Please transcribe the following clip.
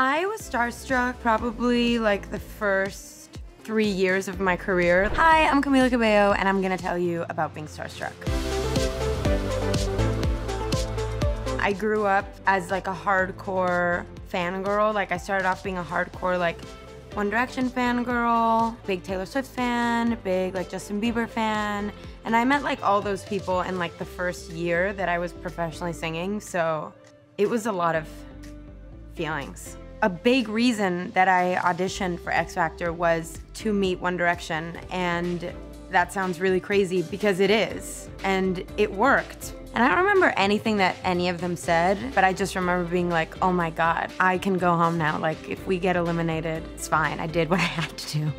I was starstruck probably like the first three years of my career. Hi, I'm Camila Cabello, and I'm gonna tell you about being starstruck. I grew up as like a hardcore fangirl. Like I started off being a hardcore like One Direction fangirl, big Taylor Swift fan, big like Justin Bieber fan. And I met like all those people in like the first year that I was professionally singing. So it was a lot of feelings. A big reason that I auditioned for X Factor was to meet One Direction. And that sounds really crazy because it is. And it worked. And I don't remember anything that any of them said, but I just remember being like, oh my God, I can go home now. Like, if we get eliminated, it's fine. I did what I had to do.